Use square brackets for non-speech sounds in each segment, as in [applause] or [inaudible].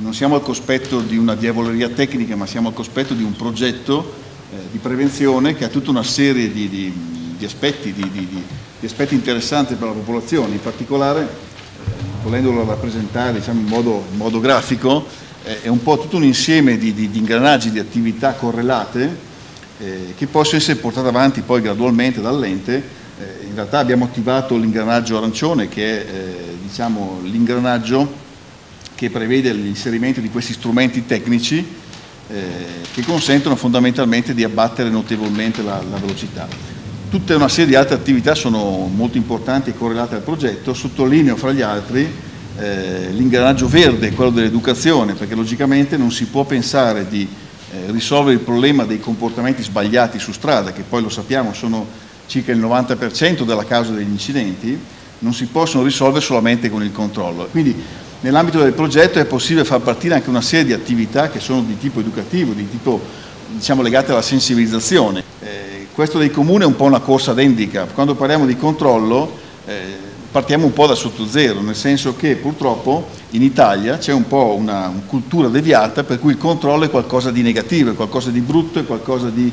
non siamo al cospetto di una diavoleria tecnica, ma siamo al cospetto di un progetto eh, di prevenzione che ha tutta una serie di, di, di, aspetti, di, aspetti, interessanti per la popolazione, in particolare, eh, volendolo rappresentare diciamo, in, modo, in, modo, grafico, eh, è un po' tutto un insieme di, ingranaggi, di attività correlate eh, che possono essere portate avanti poi gradualmente dall'ente. Eh, in realtà abbiamo attivato l'ingranaggio arancione che è eh, diciamo, l'ingranaggio che prevede l'inserimento di questi strumenti tecnici eh, che consentono fondamentalmente di abbattere notevolmente la, la, velocità. Tutta una serie di altre attività sono molto importanti e correlate al progetto, sottolineo fra gli altri eh, l'ingranaggio verde, quello dell'educazione, perché logicamente non si può pensare di eh, risolvere il problema dei comportamenti sbagliati su strada, che poi lo sappiamo sono circa il 90% della causa degli incidenti, non si possono risolvere solamente con il controllo. Quindi Nell'ambito del progetto è possibile far partire anche una serie di attività che sono di tipo educativo, di tipo diciamo, legate alla sensibilizzazione. Eh, questo dei comuni è un po' una corsa d'endica. Quando parliamo di controllo eh, partiamo un po' da sotto zero, nel senso che purtroppo in Italia c'è un po' una, una, cultura deviata per cui il controllo è qualcosa di negativo, è qualcosa di brutto, è qualcosa di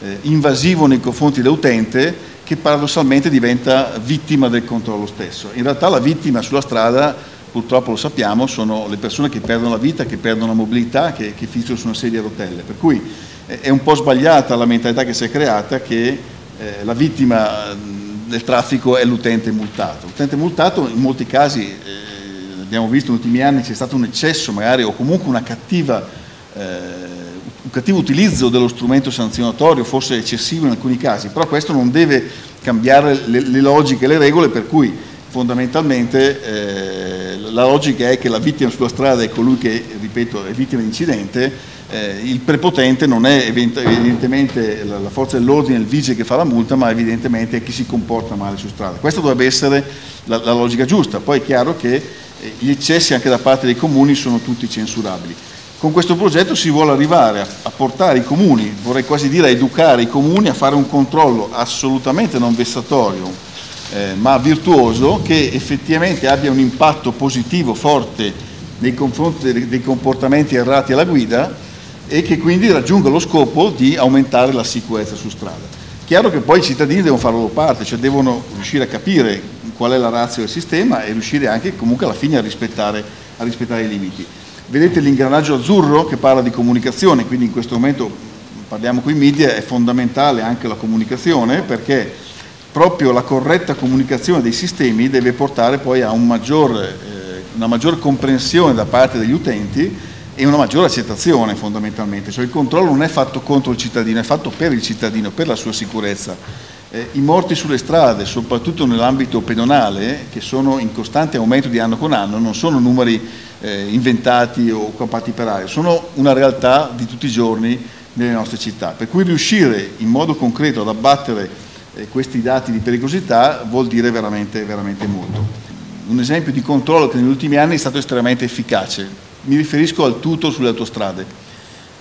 eh, invasivo nei confronti dell'utente che paradossalmente diventa vittima del controllo stesso. In realtà la vittima sulla strada purtroppo lo sappiamo, sono le persone che perdono la vita, che perdono la mobilità, che, che finiscono su una sedia a rotelle. Per cui è un po' sbagliata la mentalità che si è creata che eh, la vittima del traffico è l'utente multato. L'utente multato in molti casi, eh, abbiamo visto negli ultimi anni, c'è stato un eccesso magari o comunque una cattiva, eh, un cattivo utilizzo dello strumento sanzionatorio, forse eccessivo in alcuni casi, però questo non deve cambiare le, le logiche le regole per cui fondamentalmente eh, la logica è che la vittima sulla strada è colui che, ripeto, è vittima di incidente, eh, il prepotente non è evidentemente la, la forza dell'ordine, il vigile che fa la multa, ma evidentemente è chi si comporta male su strada. Questa dovrebbe essere la, la logica giusta, poi è chiaro che eh, gli eccessi anche da parte dei comuni sono tutti censurabili. Con questo progetto si vuole arrivare a, a, portare i comuni, vorrei quasi dire a educare i comuni a fare un controllo assolutamente non vessatorio, eh, ma virtuoso che effettivamente abbia un impatto positivo forte nei confronti dei, comportamenti errati alla guida e che quindi raggiunga lo scopo di aumentare la sicurezza su strada. Chiaro che poi i cittadini devono fare la loro parte, cioè devono riuscire a capire qual è la razza del sistema e riuscire anche comunque alla fine a rispettare, a rispettare i limiti. Vedete l'ingranaggio azzurro che parla di comunicazione, quindi in questo momento parliamo con i media, è fondamentale anche la comunicazione perché proprio la corretta comunicazione dei sistemi deve portare poi a un maggior, eh, una maggiore comprensione da parte degli utenti e una maggiore accettazione fondamentalmente, cioè il controllo non è fatto contro il cittadino, è fatto per il cittadino, per la sua sicurezza. Eh, I morti sulle strade, soprattutto nell'ambito pedonale, che sono in costante aumento di anno con anno, non sono numeri eh, inventati o campati per aria, sono una realtà di tutti i giorni nelle nostre città. Per cui riuscire in modo concreto ad abbattere questi dati di pericolosità vuol dire veramente, veramente molto. Un esempio di controllo che negli ultimi anni è stato estremamente efficace, mi riferisco al tutto sulle autostrade.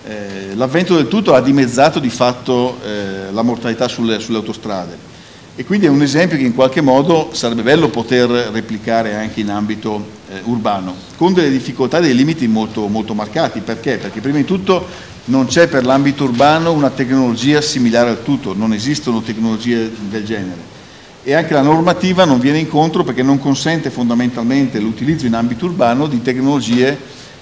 Eh, L'avvento del tutto ha dimezzato di fatto eh, la mortalità sulle, sulle, autostrade e quindi è un esempio che in qualche modo sarebbe bello poter replicare anche in ambito eh, urbano, con delle difficoltà e dei limiti molto, molto marcati. Perché? Perché prima di tutto non c'è per l'ambito urbano una tecnologia similare al tutto, non esistono tecnologie del genere. E anche la normativa non viene incontro perché non consente fondamentalmente l'utilizzo in ambito urbano di tecnologie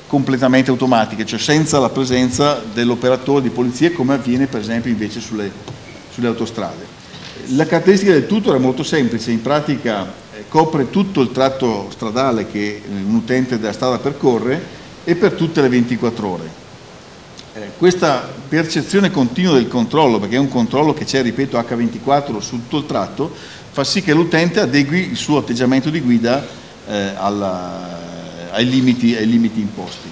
completamente automatiche, cioè senza la presenza dell'operatore di polizia come avviene per esempio invece sulle, sulle autostrade. La caratteristica del tutto è molto semplice, in pratica eh, copre tutto il tratto stradale che un utente della strada percorre e per tutte le 24 ore eh, questa percezione continua del controllo, perché è un controllo che c'è, ripeto, H24 su tutto il tratto, fa sì che l'utente adegui il suo atteggiamento di guida eh, alla, ai, limiti, ai limiti imposti.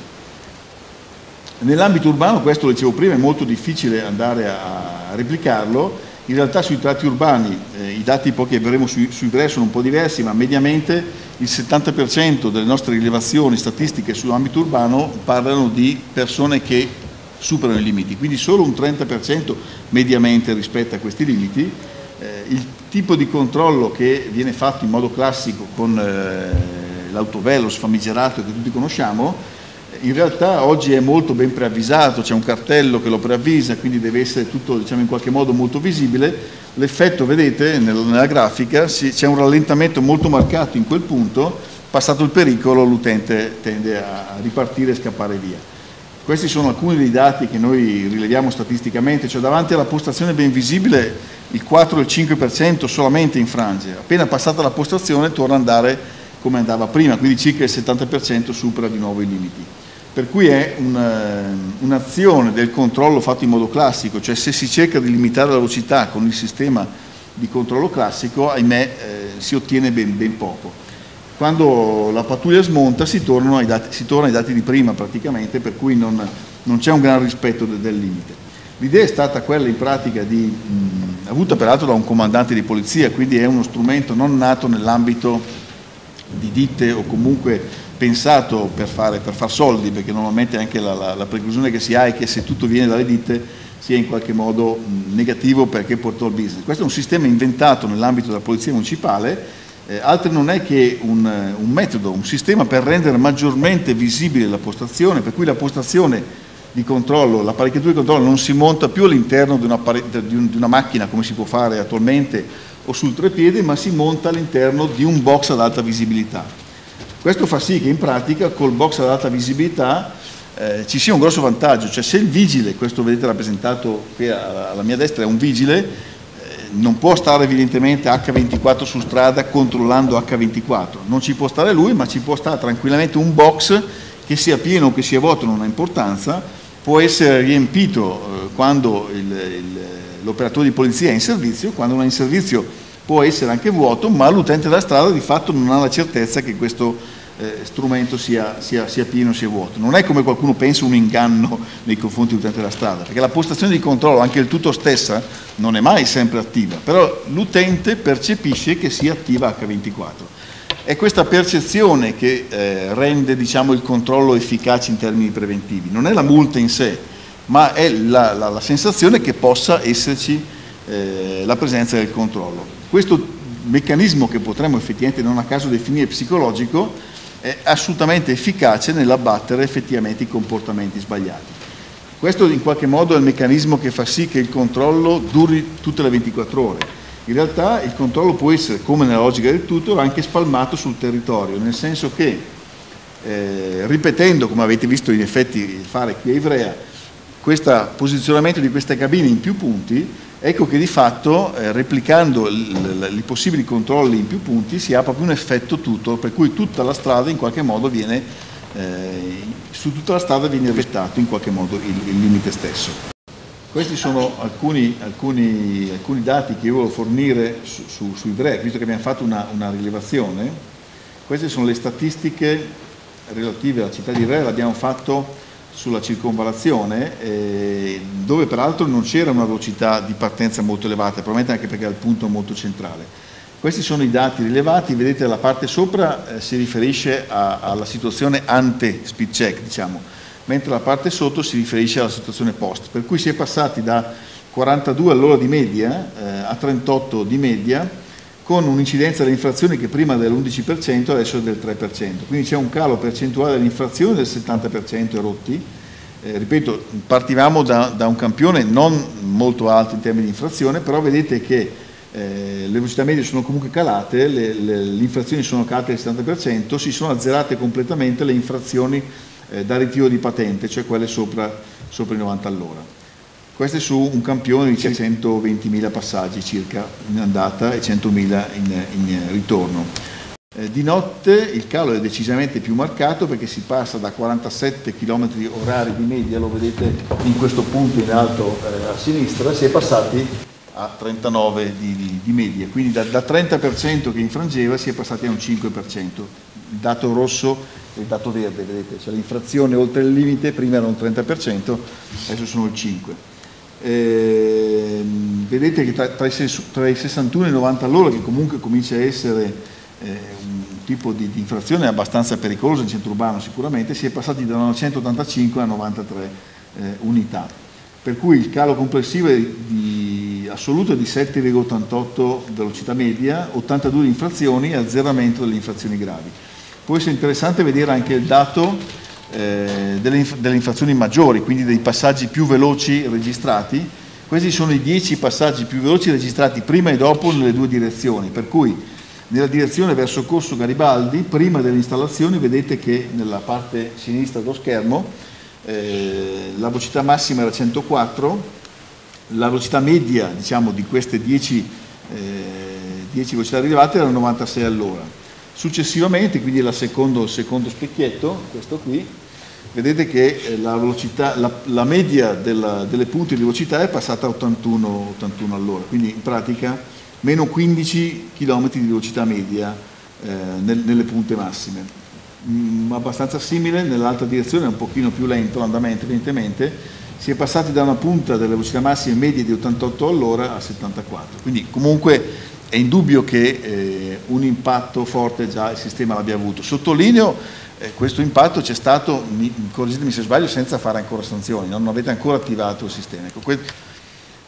Nell'ambito urbano, questo lo dicevo prima, è molto difficile andare a replicarlo, in realtà sui tratti urbani eh, i dati poi che vedremo sui, sui VRE sono un po' diversi, ma mediamente il 70% delle nostre rilevazioni statistiche sull'ambito urbano parlano di persone che superano i limiti, quindi solo un 30% mediamente rispetta questi limiti. Eh, il tipo di controllo che viene fatto in modo classico con eh, l'autovelox famigerato che tutti conosciamo in realtà oggi è molto ben preavvisato, c'è un cartello che lo preavvisa, quindi deve essere tutto diciamo, in qualche modo molto visibile. L'effetto, vedete, nella grafica, c'è un rallentamento molto marcato in quel punto, passato il pericolo l'utente tende a ripartire e scappare via. Questi sono alcuni dei dati che noi rileviamo statisticamente, cioè davanti alla postazione ben visibile il 4 e il 5% solamente infrange, appena passata la postazione torna ad andare come andava prima, quindi circa il 70% supera di nuovo i limiti. Per cui è un'azione un del controllo fatto in modo classico, cioè se si cerca di limitare la velocità con il sistema di controllo classico, ahimè, eh, si ottiene ben, ben, poco. Quando la pattuglia smonta si, dati, si torna ai dati di prima praticamente, per cui non, non c'è un gran rispetto del, del limite. L'idea è stata quella in pratica di, mh, avuta peraltro da un comandante di polizia, quindi è uno strumento non nato nell'ambito di ditte o comunque pensato per, fare, per far soldi, perché normalmente anche la, la, la, preclusione che si ha è che se tutto viene dalle ditte sia in qualche modo negativo perché portò il business. Questo è un sistema inventato nell'ambito della polizia municipale, eh, altro non è che un, un, metodo, un sistema per rendere maggiormente visibile la postazione, per cui la postazione di controllo, l'apparecchiatura di controllo non si monta più all'interno di, di, di una macchina come si può fare attualmente o sul trepiede, ma si monta all'interno di un box ad alta visibilità. Questo fa sì che in pratica col box ad alta visibilità eh, ci sia un grosso vantaggio, cioè se il vigile, questo vedete rappresentato qui alla mia destra, è un vigile, eh, non può stare evidentemente H24 su strada controllando H24, non ci può stare lui, ma ci può stare tranquillamente un box che sia pieno o che sia vuoto, non ha importanza, può essere riempito eh, quando l'operatore di polizia è in servizio, quando non è in servizio può essere anche vuoto, ma l'utente della strada di fatto non ha la certezza che questo eh, strumento sia, sia, sia pieno, sia vuoto. Non è come qualcuno pensa un inganno nei confronti dell'utente della strada, perché la postazione di controllo, anche il tutto stessa, non è mai sempre attiva, però l'utente percepisce che sia attiva H24. È questa percezione che eh, rende diciamo, il controllo efficace in termini preventivi, non è la multa in sé, ma è la, la, la sensazione che possa esserci eh, la presenza del controllo. Questo meccanismo che potremmo effettivamente non a caso definire psicologico è assolutamente efficace nell'abbattere effettivamente i comportamenti sbagliati. Questo in qualche modo è il meccanismo che fa sì che il controllo duri tutte le 24 ore. In realtà il controllo può essere, come nella logica del tutor, anche spalmato sul territorio, nel senso che eh, ripetendo, come avete visto in effetti fare qui a Ivrea, questo posizionamento di queste cabine in più punti Ecco che di fatto, eh, replicando i possibili controlli in più punti, si ha proprio un effetto tutto, per cui tutta la strada in qualche modo viene, eh, su tutta la strada viene rispettato in qualche modo il, il limite stesso. Questi sono alcuni, alcuni, alcuni, dati che io volevo fornire su, su, sui VREC, visto che abbiamo fatto una, una, rilevazione. Queste sono le statistiche relative alla città di Ivrea, l'abbiamo fatto sulla circonvalazione, eh, dove peraltro non c'era una velocità di partenza molto elevata, probabilmente anche perché è il punto molto centrale. Questi sono i dati rilevati, vedete la parte sopra eh, si riferisce a, alla situazione ante speed check, diciamo, mentre la parte sotto si riferisce alla situazione post, per cui si è passati da 42 all'ora di media eh, a 38 di media, con un'incidenza delle infrazioni che prima dell'11% adesso è del 3%, quindi c'è un calo percentuale delle infrazioni del 70% erotti. Eh, ripeto, partivamo da, da, un campione non molto alto in termini di infrazione, però vedete che eh, le velocità medie sono comunque calate, le, le, le, infrazioni sono calate del 70%, si sono azzerate completamente le infrazioni eh, da ritiro di patente, cioè quelle sopra, sopra i 90 all'ora. Questo è su un campione di 120.000 passaggi circa in andata e 100.000 in, in ritorno. Eh, di notte il calo è decisamente più marcato perché si passa da 47 km orari di media, lo vedete in questo punto in alto eh, a sinistra, si è passati a 39 di, di, di media, quindi da, da 30% che infrangeva si è passati a un 5%. Il dato rosso e il dato verde, vedete, cioè l'infrazione oltre il limite prima era un 30%, adesso sono il 5%. Eh, vedete che tra, tra, i, tra, i, 61 e i 90 all'ora, che comunque comincia a essere eh, un tipo di, di, infrazione abbastanza pericolosa in centro urbano sicuramente, si è passati da 985 a 93 eh, unità. Per cui il calo complessivo è di, assoluto è di 7,88 velocità media, 82 infrazioni e azzeramento delle infrazioni gravi. Può essere interessante vedere anche il dato eh, delle, delle infrazioni maggiori, quindi dei passaggi più veloci registrati. Questi sono i 10 passaggi più veloci registrati prima e dopo nelle due direzioni, per cui nella direzione verso Corso Garibaldi, prima dell'installazione, vedete che nella parte sinistra dello schermo eh, la velocità massima era 104, la velocità media diciamo, di queste 10, eh, 10 velocità rilevate era 96 all'ora. Successivamente, quindi il secondo, secondo specchietto, questo qui, vedete che eh, la, velocità, la, la media della, delle punte di velocità è passata a 81, 81 all'ora, quindi in pratica meno 15 km di velocità media eh, nel, nelle punte massime. Mm, abbastanza simile, nell'altra direzione è un pochino più lento l'andamento evidentemente, si è passati da una punta delle velocità massime medie di 88 all'ora a 74. Quindi comunque è indubbio che eh, un impatto forte già il sistema l'abbia avuto. Sottolineo eh, questo impatto c'è stato, correggetemi se sbaglio, senza fare ancora sanzioni, non avete ancora attivato il sistema. Ecco,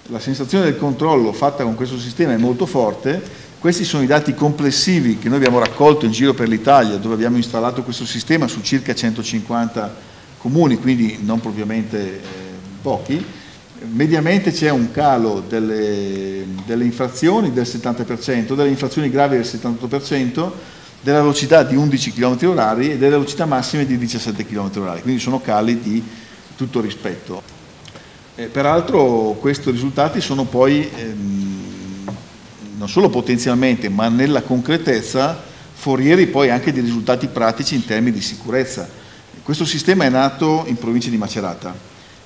la sensazione del controllo fatta con questo sistema è molto forte, questi sono i dati complessivi che noi abbiamo raccolto in giro per l'Italia dove abbiamo installato questo sistema su circa 150 comuni, quindi non propriamente eh, pochi. Mediamente c'è un calo delle, delle, infrazioni del 70%, delle infrazioni gravi del 78%, della velocità di 11 km h e delle velocità massime di 17 km h quindi sono cali di tutto rispetto. Eh, peraltro questi risultati sono poi ehm, non solo potenzialmente ma nella concretezza forieri poi anche di risultati pratici in termini di sicurezza. Questo sistema è nato in provincia di Macerata,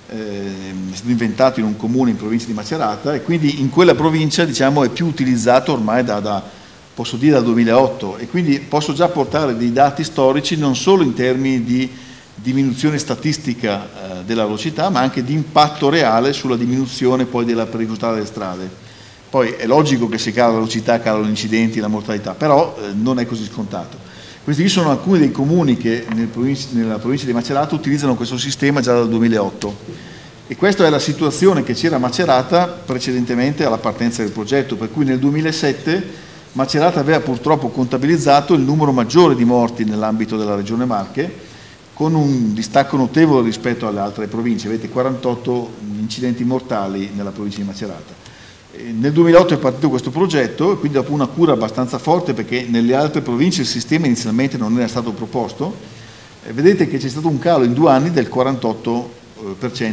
è stato inventato in un comune in provincia di Macerata e quindi in quella provincia diciamo, è più utilizzato ormai da, da, posso dire dal 2008 e quindi posso già portare dei dati storici non solo in termini di diminuzione statistica eh, della velocità, ma anche di impatto reale sulla diminuzione poi della pericolosità delle strade. Poi è logico che se cala la velocità calano gli incidenti, la mortalità, però eh, non è così scontato. Questi sono alcuni dei comuni che nel provincia, nella provincia di Macerata utilizzano questo sistema già dal 2008 e questa è la situazione che c'era a Macerata precedentemente alla partenza del progetto, per cui nel 2007 Macerata aveva purtroppo contabilizzato il numero maggiore di morti nell'ambito della regione Marche con un distacco notevole rispetto alle altre province, avete 48 incidenti mortali nella provincia di Macerata. Nel 2008 è partito questo progetto quindi dopo una cura abbastanza forte perché nelle altre province il sistema inizialmente non era stato proposto, vedete che c'è stato un calo in due anni del 48%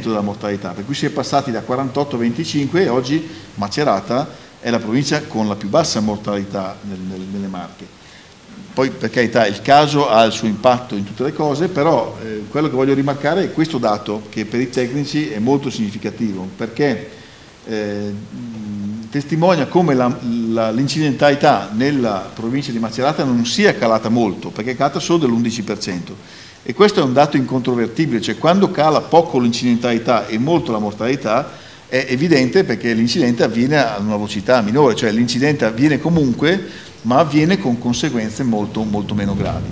della mortalità, per cui si è passati da 48 a 25 e oggi Macerata è la provincia con la più bassa mortalità nelle Marche. Poi per carità il caso ha il suo impatto in tutte le cose, però eh, quello che voglio rimarcare è questo dato che per i tecnici è molto significativo perché eh, testimonia come l'incidentalità nella provincia di Macerata non sia calata molto, perché è calata solo dell'11%. E questo è un dato incontrovertibile, cioè quando cala poco l'incidentalità e molto la mortalità, è evidente perché l'incidente avviene a una velocità minore, cioè l'incidente avviene comunque ma avviene con conseguenze molto, molto meno gravi.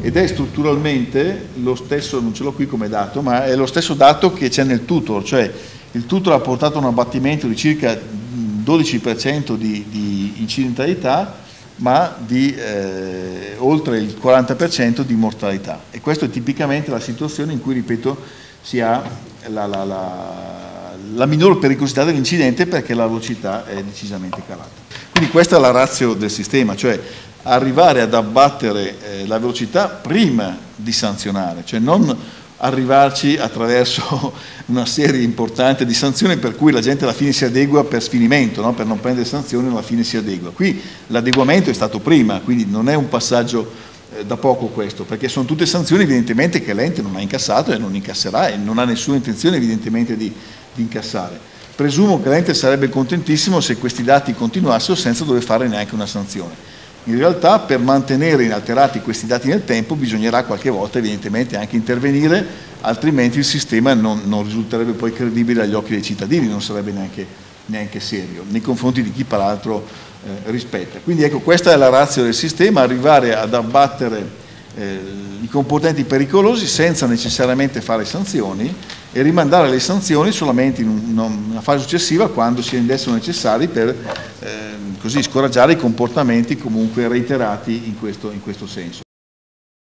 Ed è strutturalmente lo stesso, non ce l'ho qui come dato, ma è lo stesso dato che c'è nel tutor, cioè il tutor ha portato un abbattimento di circa 12% di, di incidentalità, ma di eh, oltre il 40% di mortalità. E questa è tipicamente la situazione in cui, ripeto, si ha la, la, la, la minor pericolosità dell'incidente perché la velocità è decisamente calata. Quindi questa è la razza del sistema, cioè arrivare ad abbattere eh, la velocità prima di sanzionare, cioè non arrivarci attraverso [laughs] una serie importante di sanzioni per cui la gente alla fine si adegua per sfinimento, no? per non prendere sanzioni alla fine si adegua. Qui l'adeguamento è stato prima, quindi non è un passaggio eh, da poco questo, perché sono tutte sanzioni evidentemente che l'ente non ha incassato e non incasserà e non ha nessuna intenzione evidentemente di, di incassare. Presumo che l'ente sarebbe contentissimo se questi dati continuassero senza dover fare neanche una sanzione. In realtà per mantenere inalterati questi dati nel tempo bisognerà qualche volta evidentemente anche intervenire, altrimenti il sistema non, non risulterebbe poi credibile agli occhi dei cittadini, non sarebbe neanche, neanche serio, nei confronti di chi peraltro eh, rispetta. Quindi ecco, questa è la razza del sistema, arrivare ad abbattere eh, i comportamenti pericolosi senza necessariamente fare sanzioni e rimandare le sanzioni solamente in una fase successiva quando si rendessero necessari per eh, così scoraggiare i comportamenti comunque reiterati in questo, in questo senso.